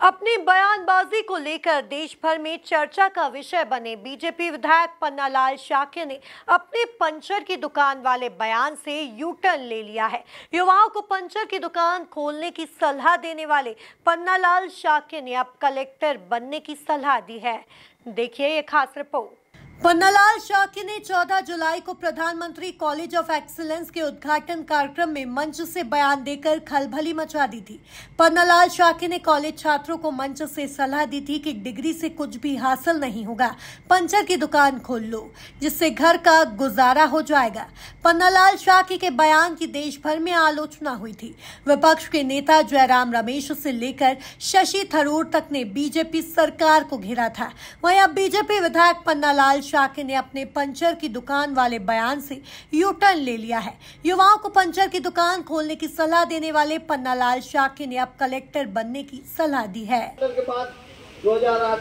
अपनी बयानबाजी को लेकर देश भर में चर्चा का विषय बने बीजेपी विधायक पन्नालाल शाक्य ने अपने पंचर की दुकान वाले बयान से यू टर्न ले लिया है। युवाओं को पंचर की दुकान खोलने की सलाह देने वाले पन्नालाल शाक्य ने अब कलेक्टर बनने की सलाह दी है। देखिए ये खास रिपोर्ट। पन्नालाल शाक्य ने 14 जुलाई को प्रधानमंत्री कॉलेज ऑफ़ एक्सीलेंस के उद्घाटन कार्यक्रम में मंच से बयान देकर खलबली मचा दी थी। पन्नालाल शाक्य ने कॉलेज छात्रों को मंच से सलाह दी थी कि डिग्री से कुछ भी हासिल नहीं होगा, पंचर की दुकान खोल लो, जिससे घर का गुजारा हो जाएगा। पन्नालाल शाक्य के बयान की देश भर में आलोचना हुई थी। विपक्ष के नेता जयराम रमेश से लेकर शशि थरूर तक ने बीजेपी सरकार को घेरा था। वहीं अब बीजेपी विधायक पन्नालाल शाक्य ने अपने पंचर की दुकान वाले बयान से यू टर्न ले लिया है। युवाओं को पंचर की दुकान खोलने की सलाह देने वाले पन्नालाल शाक्य ने अब कलेक्टर बनने की सलाह दी है। के बाद 2008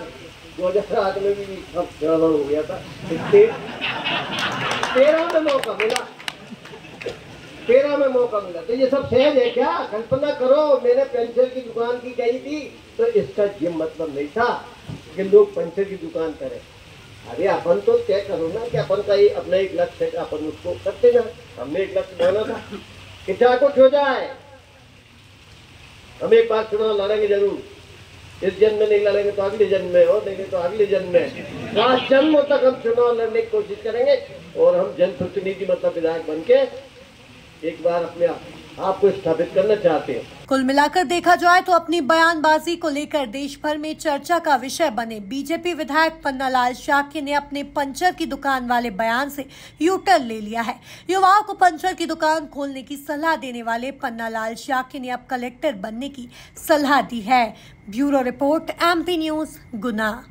2008 में भी गड़बड़ गया था। तेरह में मौका मिला। तेरह में मौका मिला। तो ये सब सहज है क्या? कल्पना करो, मैंने पेंसिल की दुकान की गई थी तो इसका ये मतलब नहीं था कि लोग पेंसिल की दुकान करें। अरे अपन तो तय करो ना कि अपन का ही अपना एक लक्ष्य है अपन उसको करते ना हमने एक लक्ष्य बनाना था कि कुछ हो जाए। हम एक बार चुनाव लड़ेंगे ज़रूर। इस जन्म में नहीं लड़ेंगे तो अगले जन्म में, और नहीं तो अगले जन्म में। लास्ट जन्मों तक हम चुनाव लड़ने की कोशिश करेंगे और हम जनप्रतिनिधि मतलब विधायक बन के एक बार अपने आपको स्थापित करना चाहते हैं। कुल मिलाकर देखा जाए तो अपनी बयानबाजी को लेकर देश भर में चर्चा का विषय बने। बीजेपी विधायक पन्नालाल शाक्य ने अपने पंचर की दुकान वाले बयान से यू टर्न ले लिया है। युवाओं को पंचर की दुकान खोलने की सलाह देने वाले पन्नालाल शाक्य ने अब कलेक्टर बनने की सलाह दी है। Bureau report, MP news, Guna.